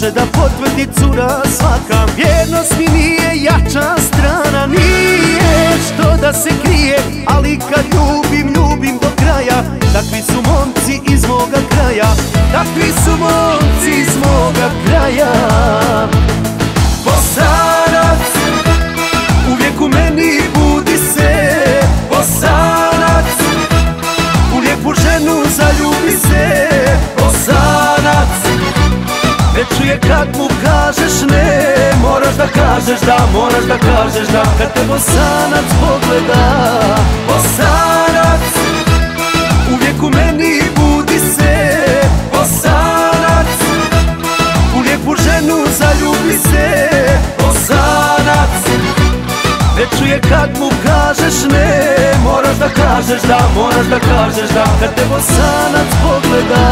Može da potvrdi cura svaka Vjernost mi nije jača strana. Nije što da se krije Ali kad ljubim, ljubim do kraja. Takvi su momci iz moga kraja Takvi su momci kad mu kažeš ne Moraš da kažeš da, moraš da kažeš da. Kad te bosanac pogleda Bosanac Uvijek u meni budi se Bosanac. U lijepu ženu zaljubi se Bosanac. Ne čuje kad mu kažeš ne Moraš da kažeš da, moraš da kažeš da. Kad te bosanac pogleda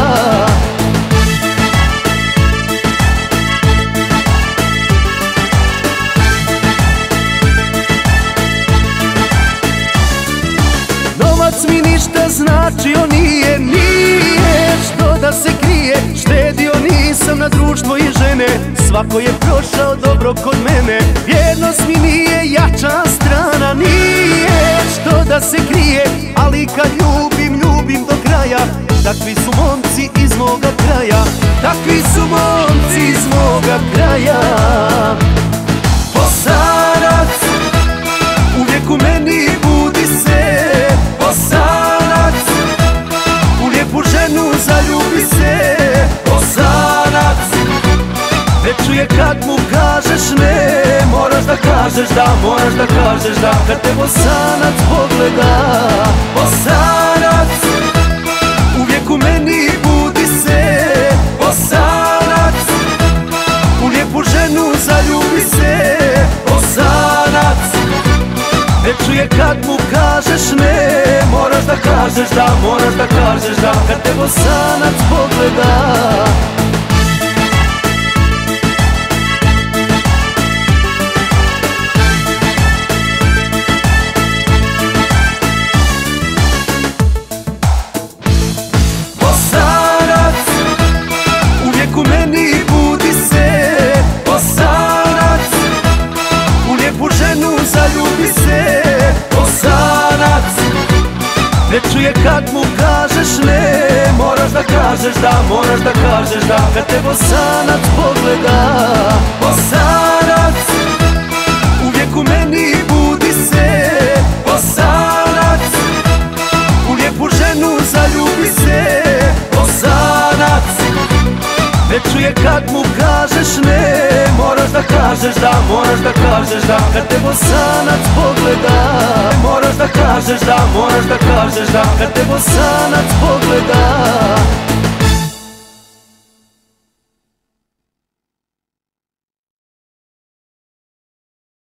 ništa značio nije, nije Što da se krije, štedio nisam na društvo i žene Svako je prošao dobro kod mene. Vjernost mi nije jača strana, nije Što da se krije, ali kad ljubim, ljubim do kraja Takvi su momci iz moga kraja. Takvi su momci iz Čuje kad mu kažeš ne Moraš da kažeš da, moraš da kažeš da. Kad te Bosanac pogleda Bosanac Uvijek u meni budi se Bosanac. U lijepu ženu zaljubi se Bosanac. Ne čuje kad mu kažeš ne Moraš da kažeš da, moraš da kažeš da. Kad te bosanac pogleda Ne čuje kad mu kažeš ne Moraš da kažeš da, moraš da kažeš da. Kad te Bosanac pogleda Bosanac Uvijek u meni budi se. Bosanac U lijepu ženu zaljubi se. Bosanac Ne čuje kad mu kažeš ne Moraš da kažeš da, moraš da kažeš da. Kad te bosanac pogleda Moraš da kažeš da, moraš da kažeš da. Kad te bosanac pogleda